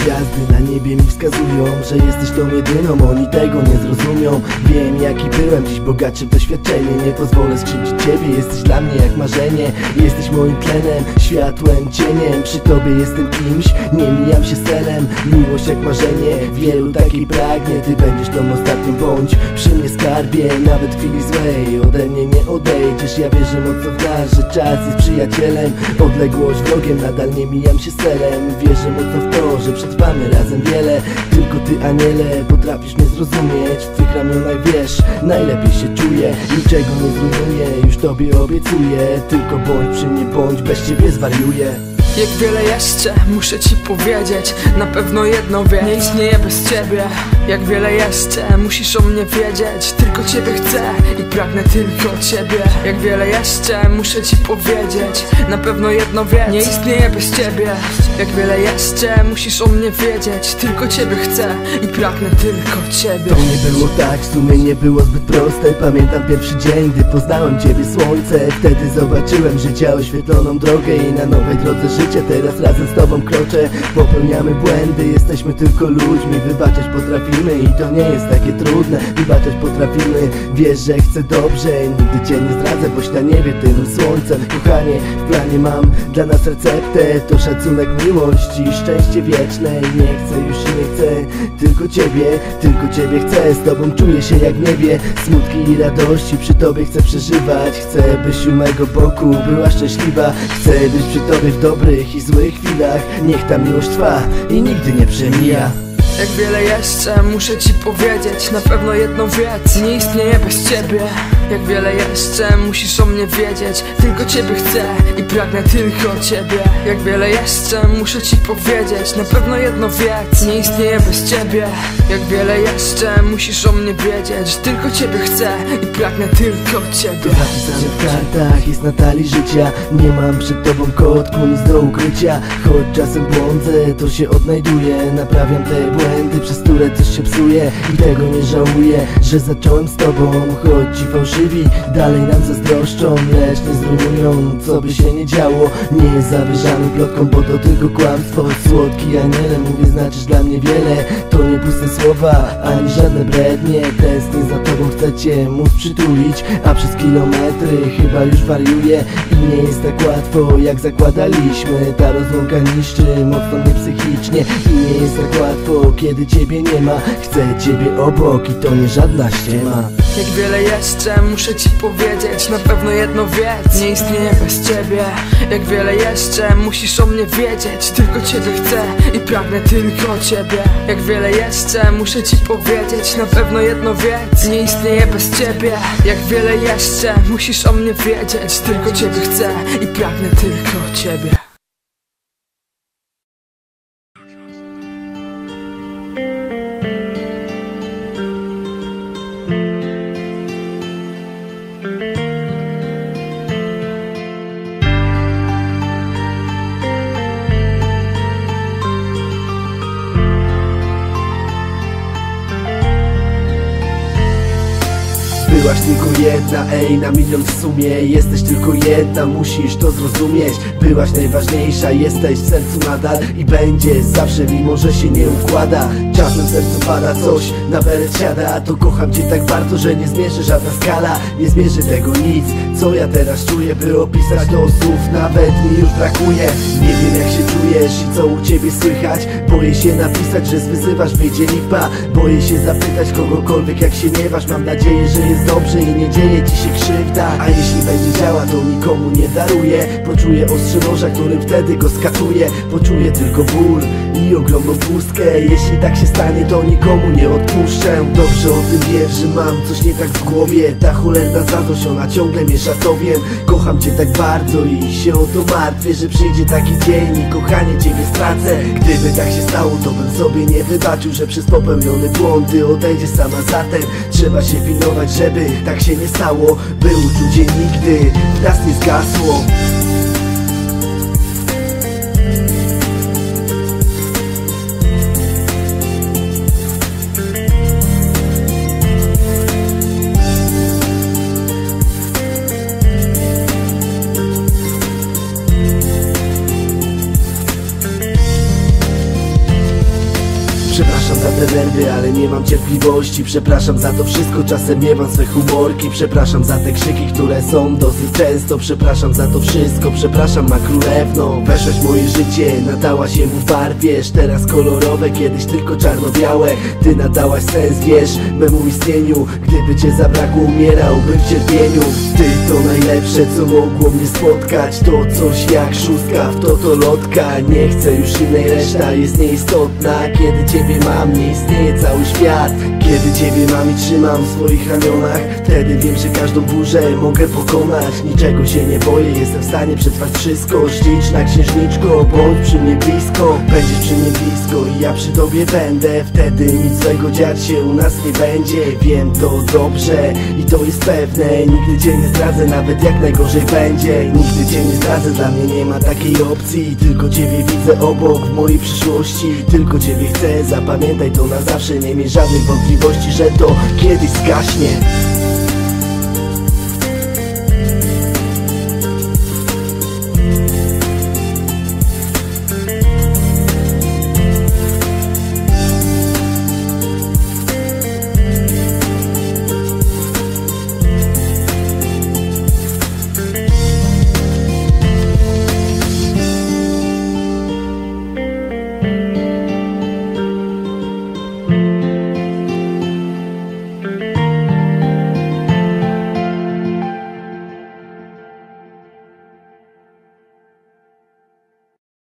Gwiazdy na niebie mi wskazują, że jesteś tą jedyną Oni tego nie zrozumią Wiem jaki byłem, dziś bogatszy w doświadczenie Nie pozwolę skrzywdzić ciebie, jesteś dla mnie jak marzenie. Jesteś moim tlenem, światłem, cieniem Przy tobie jestem kimś, nie mijam się celem Miłość jak marzenie, wielu takiej pragnie Ty będziesz tą ostatnią, bądź przy mnie skarbie. Nawet w chwili złej, ode mnie nie odejdziesz Ja wierzę mocno w nas, że czas jest przyjacielem. Odległość wrogiem, nadal nie mijam się celem Wierzę mocno w to, że przetrwamy razem wiele Tylko ty aniele, potrafisz mnie zrozumieć. W twych ramionach wiesz, najlepiej się czuję. Niczego nie zrujnuję, już tobie obiecuję. Tylko bądź przy mnie, bądź, bez ciebie zwariuję Jak wiele jeszcze muszę ci powiedzieć Na pewno jedno wiem, nie istnieję bez ciebie. Jak wiele jeszcze musisz o mnie wiedzieć. Tylko ciebie chcę i pragnę tylko ciebie. Jak wiele jeszcze muszę ci powiedzieć Na pewno jedno wiem, nie istnieję bez ciebie. Jak wiele jeszcze musisz o mnie wiedzieć. Tylko ciebie chcę i pragnę tylko ciebie. To nie było tak, w sumie nie było zbyt proste. Pamiętam pierwszy dzień, gdy poznałem Ciebie słońce. Wtedy zobaczyłem życia, oświetloną drogę I na nowej drodze życia teraz razem z Tobą kroczę. Popełniamy błędy, jesteśmy tylko ludźmi. Wybaczać potrafimy i to nie jest takie trudne. Wybaczać potrafimy, wiesz, że chcę dobrze. Nigdy Cię nie zdradzę, boś na niebie tym słońcem. Kochanie, w planie mam dla nas receptę. To szacunek, miłość i szczęście wieczne. Nie chcę już nie chcę, tylko Ciebie Tylko Ciebie chcę, z Tobą czuję się jak niebie. Smutki i radości przy Tobie chcę przeżywać. Chcę, byś u mego boku była szczęśliwa. Chcę być przy Tobie w dobrych i złych chwilach. Niech ta miłość trwa i nigdy nie przemija Jak wiele jeszcze muszę ci powiedzieć Na pewno jedną wiedz Nie istnieję bez ciebie. Jak wiele jeszcze musisz o mnie wiedzieć Tylko ciebie chcę i pragnę tylko ciebie. Jak wiele jeszcze muszę ci powiedzieć Na pewno jedno wiedz Nie istnieję bez ciebie. Jak wiele jeszcze musisz o mnie wiedzieć Tylko ciebie chcę i pragnę tylko ciebie. Zapisane w kartach, jest na talii życia. Nie mam przed tobą kotku, nic do ukrycia. Choć czasem błądzę, to się odnajduję. Naprawiam te błędy, przez które coś się psuje I tego nie żałuję, że zacząłem z tobą Choć ci fałszywi. Dalej nam zazdroszczą Lecz nie zrujnują, co by się nie działo. Nie jest zawyżany plotką, bo to tylko kłamstwo. Słodki aniele, mówię znaczysz dla mnie wiele. To nie puste słowa, ani żadne brednie. Tęsknię za tobą, chcę cię móc przytulić A przez kilometry chyba już wariuję. I nie jest tak łatwo jak zakładaliśmy. Ta rozłąka niszczy mocno mnie psychicznie. I nie jest tak łatwo kiedy ciebie nie ma. Chcę ciebie obok i to nie żadna ściema. Jak wiele jeszcze muszę ci powiedzieć Na pewno jedno wiedz. Nie istnieję bez ciebie. Jak wiele jeszcze musisz o mnie wiedzieć Tylko ciebie chcę i pragnę tylko ciebie. Jak wiele jeszcze muszę ci powiedzieć Na pewno jedno wiedz. Nie istnieję bez ciebie. Jak wiele jeszcze musisz o mnie wiedzieć Tylko ciebie chcę i pragnę tylko ciebie Byłaś tylko jedna, ej, na milion w sumie. Jesteś tylko jedna, musisz to zrozumieć. Byłaś najważniejsza, jesteś w sercu nadal I będzie zawsze, mimo że się nie układa. Czasem w sercu pada coś, na beret siada A to kocham cię tak bardzo, że nie zmierzy żadna skala. Nie zmierzy tego nic, co ja teraz czuję By opisać to słów, nawet mi już brakuje. Nie wiem jak się czujesz i co u ciebie słychać. Boję się napisać, że zwyzywasz, wyjdzie lipa. Boję się zapytać kogokolwiek jak się miewasz. Mam nadzieję, że jest dobrze i nie dzieje ci się krzywda. A jeśli będzie działa, to nikomu nie daruję Poczuję ostrze noża, którym wtedy go skatuję Poczuję tylko ból i ogromną pustkę. Jeśli tak się stanie, to nikomu nie odpuszczę. Dobrze o tym wiesz, że mam coś nie tak w głowie. Ta cholerna zazdrość, ona ciągle miesza tobie Kocham cię tak bardzo i się o to martwię Że przyjdzie taki dzień i kochanie ciebie stracę. Gdyby tak się stało, to bym sobie nie wybaczył Że przez popełnione błądy odejdzie sama zatem Trzeba się pilnować, żeby tak się nie stało. By uczucie nigdy w nas nie zgasło prawdy, ale nie mam cierpliwości. Przepraszam za to wszystko, czasem nie mam swe humorki. Przepraszam za te krzyki, które są dosyć często. Przepraszam za to wszystko, przepraszam ma królewno Weszłaś w moje życie, nadałaś się mu farbiesz. Teraz kolorowe, kiedyś tylko czarno-białe. Ty nadałaś sens, wiesz, memu istnieniu. Gdyby cię zabrakło, umierałbym w cierpieniu. Ty to najlepsze, co mogło mnie spotkać. To coś jak szóstka, w to to lotka Nie chcę już innej, reszta jest nieistotna. Kiedy ciebie mam, nie istnieje cały świat Kiedy ciebie mam i trzymam w swoich ramionach Wtedy wiem, że każdą burzę mogę pokonać. Niczego się nie boję, jestem w stanie przetrwać wszystko. Śliczna księżniczko, bądź przy mnie blisko. Będziesz przy mnie blisko i ja przy tobie będę. Wtedy nic złego dziać się u nas nie będzie. Wiem to dobrze i to jest pewne. Nigdy cię nie zdradzę, nawet jak najgorzej będzie. Nigdy cię nie zdradzę, dla mnie nie ma takiej opcji. Tylko ciebie widzę obok w mojej przyszłości. Tylko ciebie chcę, zapamiętaj to na zawsze. Nie miej żadnych wątpliwości, że to kiedyś zgaśnie